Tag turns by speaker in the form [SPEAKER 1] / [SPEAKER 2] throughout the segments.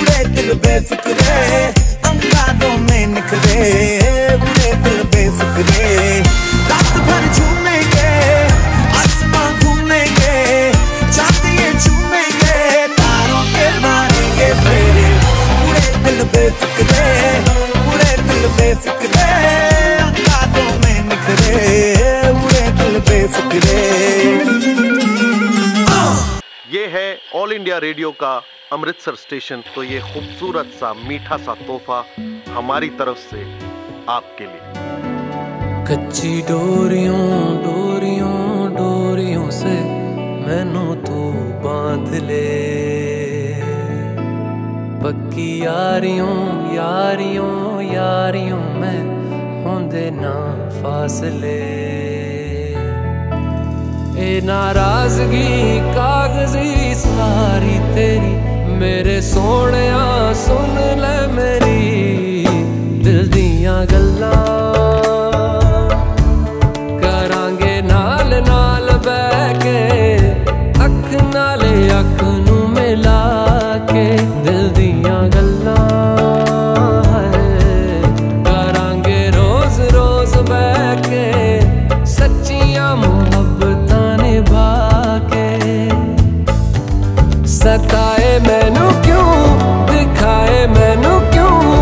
[SPEAKER 1] उड़े दिल बेफिक्रे, अंगारों में निकले। उड़े दिल बेफिक्रे, रात भर झूमेंगे, आसमां घूमेंगे चांदिए झूमेंगे तारों के मारेंगे फेरे उड़े दिल बेफिक्रे उड़े दिल बेफिक्रे, अंगारों में निकले। उड़े दिल बेफिक्रे।
[SPEAKER 2] ये है ऑल इंडिया रेडियो का अमृतसर स्टेशन तो ये खूबसूरत सा, मीठा सा तोहफा हमारी तरफ़ से आपके लिए।
[SPEAKER 3] कच्ची डोरियों डोरियों डोरियों से मैनू तू बाँध ले। पक्की यारियों यारियों यारियों में होंदे ना फासले। ए नाराज़गी सारी तेरी मेरे सोने सुन ले सताए मैनू क्यों? दिखाए मैनू क्यों?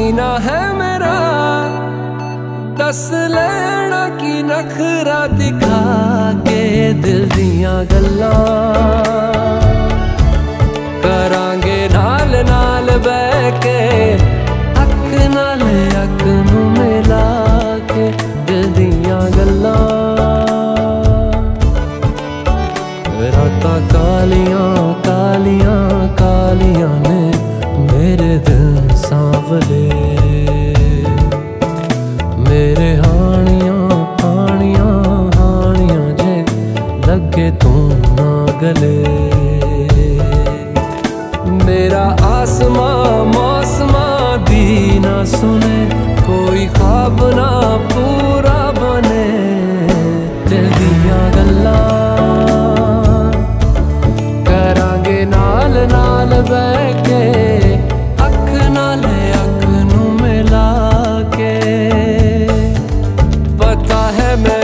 [SPEAKER 3] जीना है मेरा। दस लेना की नखरा दिखा के दिल दिया गल्लां। करांगे नाल नाल बह के अख नाल नू मिला के दिल दिया गल्लां। रातां कालियाँ कालियाँ कालियाँ ने मेरे दिल सांवले। ना सुने, कोई ख्वाब ना पूरा बने। दिल दिया गल्ला, करांगे नाल नाल बह के अख नाल अख नू मिला के। पता है मैं